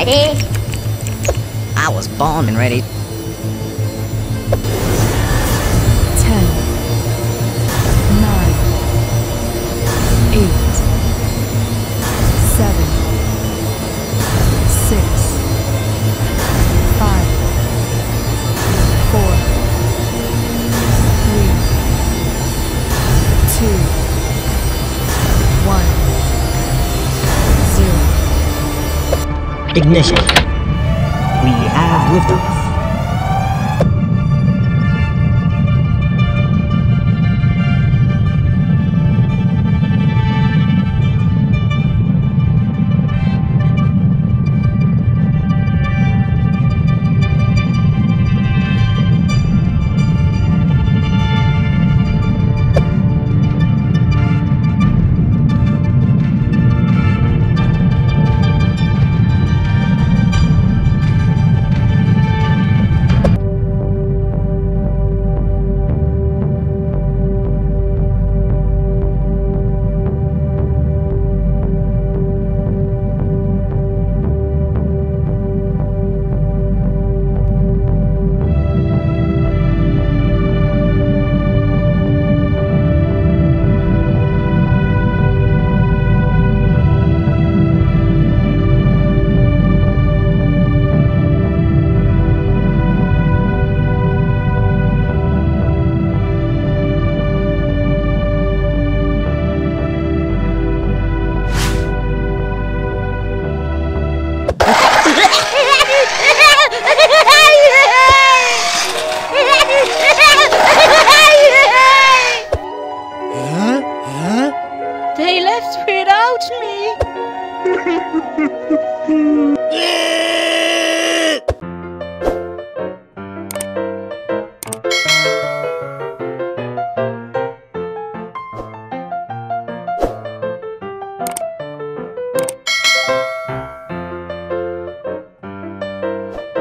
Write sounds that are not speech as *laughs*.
Ready? I was born and ready. Ignition. We have liftoff. They left without me. *laughs*